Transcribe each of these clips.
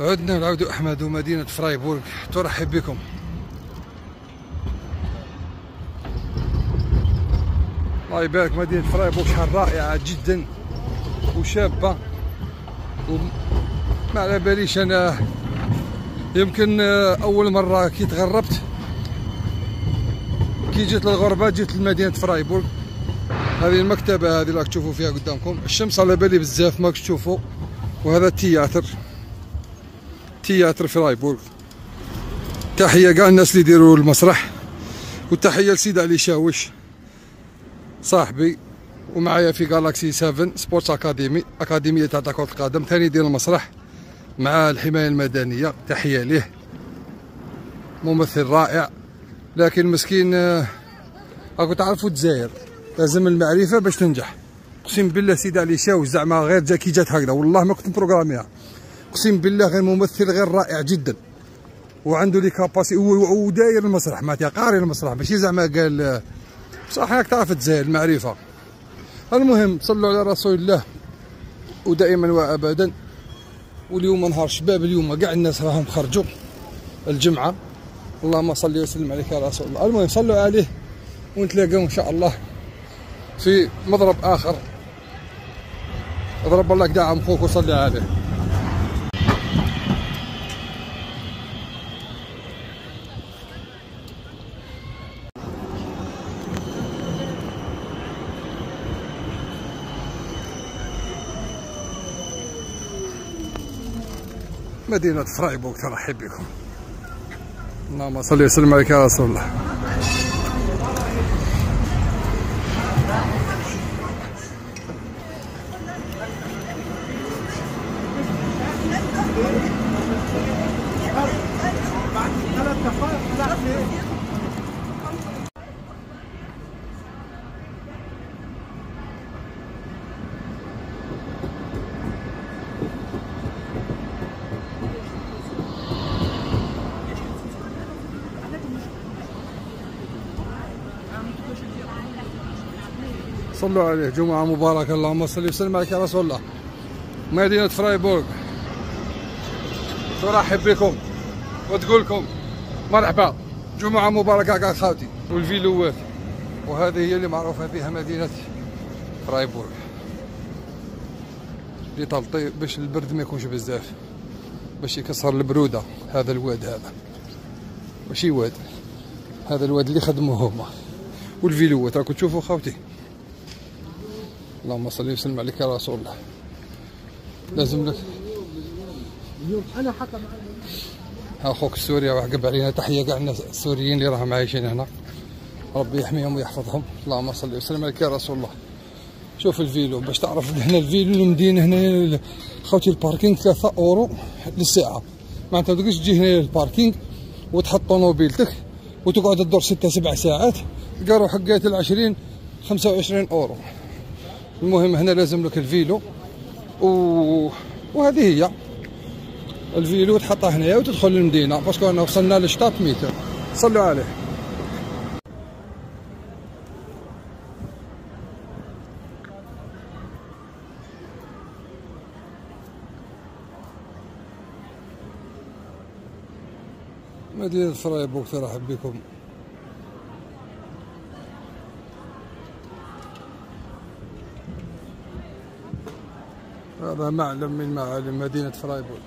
عدنا العود أحمد ومدينة فرايبورغ. ترحب بكم. الله يبارك مدينة فرايبورغ شهر رائعة جدا وشابة. وما على باليش أنا يمكن أول مرة كي تغربت كي جيت للغربة جيت لمدينة فرايبورغ. هذه المكتبة هذه راك تشوفوا فيها قدامكم. الشمس على بالي بزاف ماكش تشوفوا. وهذا ال théâtre. théâtre فرايبورغ تحية كاع الناس اللي يديروا المسرح وتحية لسيد علي شاوش صاحبي ومعايا في Galaxy 7 Sports Academy أكاديمية تاع كرة القدم ثاني يدير المسرح مع الحماية المدنية. تحية ليه. ممثل رائع لكن مسكين آه، راكو تعرفوا الجزائر لازم المعرفة باش تنجح. أقسم بالله سيدي علي شاوش زعما غير جا كي جات هكذا والله ما كنت مبروغراميها أقسم بالله غير ممثل غير رائع جدا. وعنده لي كاباسي وداير المسرح معناتها قاري المسرح. ماشي زعما قال بصح راك تعرف الجزائر المعرفة. المهم صلوا على رسول الله. ودائما وابدا. واليوم نهار شباب اليوم كاع الناس راهم خرجوا الجمعة. اللهم صل وسلم عليك يا رسول الله. المهم صلوا عليه ونتلاقاو إن شاء الله في مضرب آخر. اضرب الله دعم أخوك وصلي عليه. مدينة فرايبورغ ترحب بكم. اللهم صل وسلم عليك يا رسول الله. صلوا عليه. جمعة مباركة. اللهم صل وسلم عليك يا رسول الله. مدينة فرايبورغ. ترحب بكم وتقول لكم مرحبا. جمعة مباركة كاع خاوتي وال vélo ات وهذه هي اللي معروفة بها مدينة فرايبورغ. لتلطيف باش البرد ما يكونش بزاف. باش يكسر البرودة. هذا الواد هذا. ماشي واد. هذا الواد اللي خدموه هما. والفيلوات راكم تشوفوا خاوتي اللهم صل وسلم عليك يا رسول الله. لازم لك. اليوم أنا حكم أخوك السوري وعقب علينا تحية كاع الناس السوريين اللي راهم عايشين هنا. ربي يحميهم ويحفظهم. اللهم صل وسلم عليك يا رسول الله. شوف ال vélo باش تعرف هنا ال vélo المدينة هنا خوتي ال parking 3 أورو للساعة. معناتها ما تقدرش تجي هنا لل parking وتحط طوموبيلتك وتقعد تدور ستة سبع ساعات. تلقى روحك قاتل 20 25 أورو. المهم هنا لازم لك ال vélo. و... وهذه هي. ال vélo تحطه هنايا وتدخل للمدينة parce que أنا وصلنا ل Stadtmitte صلوا عليه. مدينة فرايبورغ ترحب بكم. هذا معلم من معالم مدينة فرايبورغ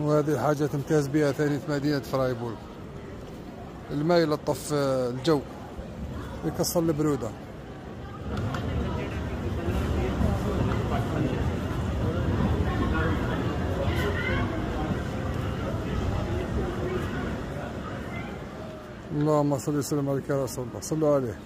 وهذه حاجة تمتاز بها ثانية مدينة فرايبورغ الماء يلطف الجو. يكسر البرودة. اللهم صل وسلم عليك يا رسول الله. صلوا عليه.